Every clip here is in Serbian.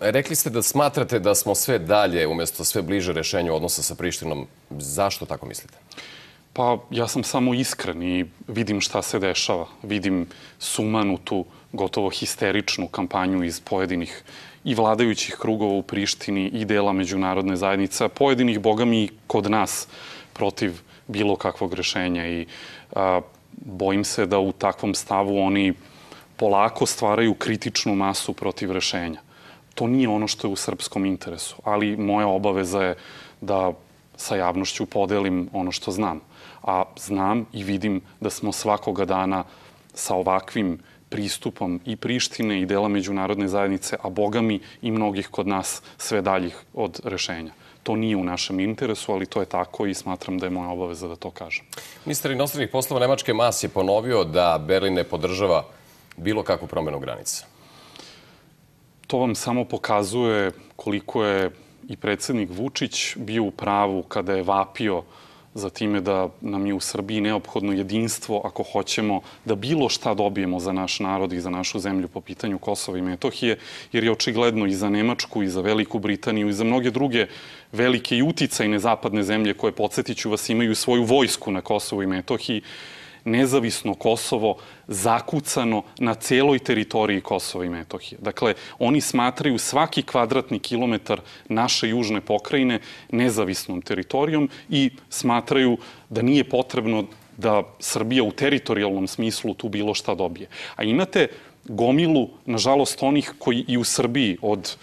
Rekli ste da smatrate da smo sve dalje, umesto sve bliže rešenju odnosa sa Prištinom. Zašto tako mislite? Pa ja sam samo iskren i vidim šta se dešava. Vidim sumanutu, gotovo histeričnu kampanju iz pojedinih i vladajućih krugova u Prištini i dela međunarodne zajednice, pojedinih, boga mi, kod nas protiv bilo kakvog rešenja i a, bojim se da u takvom stavu oni polako stvaraju kritičnu masu protiv rešenja. To nije ono što je u srpskom interesu, ali moja obaveza je da sa javnošću podelim ono što znam. A znam i vidim da smo svakoga dana sa ovakvim pristupom i Prištine i dela međunarodne zajednice, a bogami i mnogih kod nas sve daljih od rešenja. To nije u našem interesu, ali to je tako i smatram da je moja obaveza da to kažem. Ministar inostranih poslova Nemačke Mas je ponovio da Berlin ne podržava bilo kakvu promenu granica. To vam samo pokazuje koliko je i predsednik Vučić bio u pravu kada je vapio za time da nam je u Srbiji neophodno jedinstvo ako hoćemo da bilo šta dobijemo za naš narod i za našu zemlju po pitanju Kosova i Metohije, jer je očigledno i za Nemačku i za Veliku Britaniju i za mnoge druge velike i uticajne zapadne zemlje koje, podsjetiću vas, imaju svoju vojsku na Kosovu i Metohiji, nezavisno Kosovo zakucano na celoj teritoriji Kosova i Metohije. Dakle, oni smatraju svaki kvadratni kilometar naše južne pokrajine nezavisnom teritorijom i smatraju da nije potrebno da Srbija u teritorijalnom smislu tu bilo šta dobije. A imate gomilu, nažalost, onih koji i u Srbiji od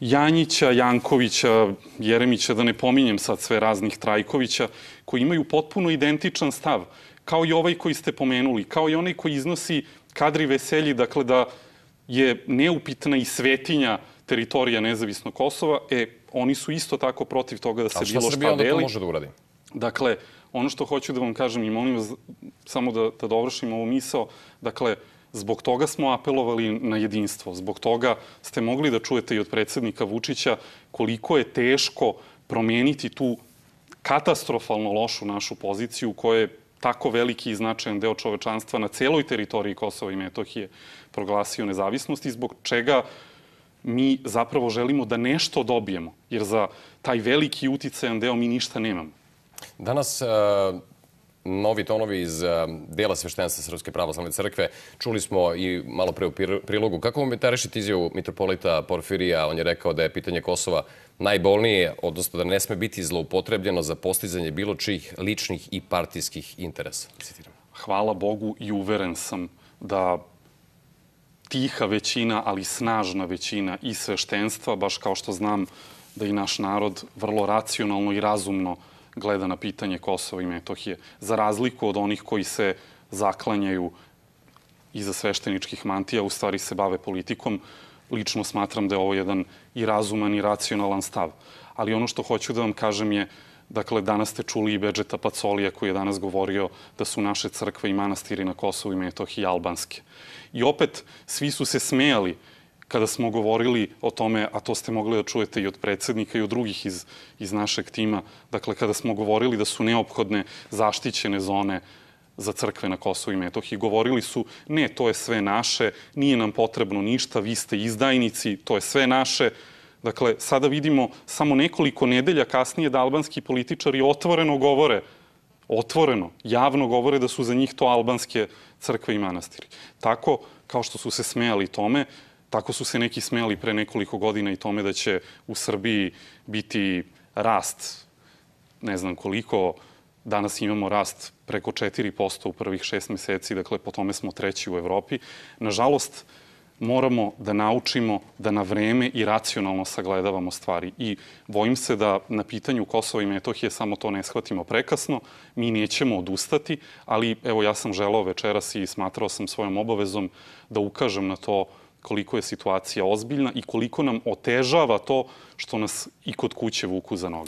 Janjića, Jankovića, Jeremića, da ne pominjem sad sve raznih Trajkovića, koji imaju potpuno identičan stav kao i ovaj koji ste pomenuli, kao i onaj koji iznosi kadri veselji, dakle da je neupitna i svetinja teritorija nezavisnog Kosova, e, oni su isto tako protiv toga da se bilo šta deli. A šta Srbija onda to može da uradi? Dakle, ono što hoću da vam kažem i molim vas samo da, da dovršim ovu misao, dakle, zbog toga smo apelovali na jedinstvo, zbog toga ste mogli da čujete i od predsednika Vučića koliko je teško promeniti tu katastrofalno lošu našu poziciju koja je tako veliki i značajan deo čovečanstva na celoj teritoriji Kosova i Metohije proglasio nezavisnost i zbog čega mi zapravo želimo da nešto dobijemo, jer za taj veliki uticajan deo mi ništa nemamo. Danas novi tonovi iz dela sveštenstva Srpske pravoslavne crkve. Čuli smo i malo pre u prilogu. Kako komentarišite izjavu mitropolita Porfirija? On je rekao da je pitanje Kosova najbolnije, odnosno da ne sme biti zloupotrebljeno za postizanje bilo čijih ličnih i partijskih interesa. Hvala Bogu i uveren sam da tiha većina, ali snažna većina i sveštenstva, baš kao što znam da i naš narod vrlo racionalno i razumno gleda na pitanje Kosova i Metohije, za razliku od onih koji se zaklanjaju iza svešteničkih mantija, u stvari se bave politikom. Lično smatram da je ovo jedan i razuman i racionalan stav. Ali ono što hoću da vam kažem je, dakle, danas ste čuli i Beđeta Pacolija koji je danas govorio da su naše crkve i manastiri na Kosovu i Metohiji albanske. I opet, svi su se smejali kada smo govorili o tome, a to ste mogli da čujete i od predsednika i od drugih iz, iz našeg tima, dakle, kada smo govorili da su neophodne zaštićene zone za crkve na Kosovo i Metohiji. Govorili su, ne, to je sve naše, nije nam potrebno ništa, vi ste izdajnici, to je sve naše. Dakle, sada vidimo samo nekoliko nedelja kasnije da albanski političari otvoreno govore, otvoreno, javno govore da su za njih to albanske crkve i manastiri. Tako, kao što su se smejali tome, Tako su se neki smeli pre nekoliko godina i tome da će u Srbiji biti rast, ne znam koliko, danas imamo rast preko 4% u prvih šest meseci, dakle po tome smo treći u Evropi. Nažalost, moramo da naučimo da na vreme i racionalno sagledavamo stvari. I bojim se da na pitanju Kosova i Metohije samo to ne shvatimo prekasno. Mi nećemo odustati, ali evo ja sam želao večeras i smatrao sam svojom obavezom da ukažem na to koliko je situacija ozbiljna i koliko nam otežava to što nas i kod kuće vuku za noge.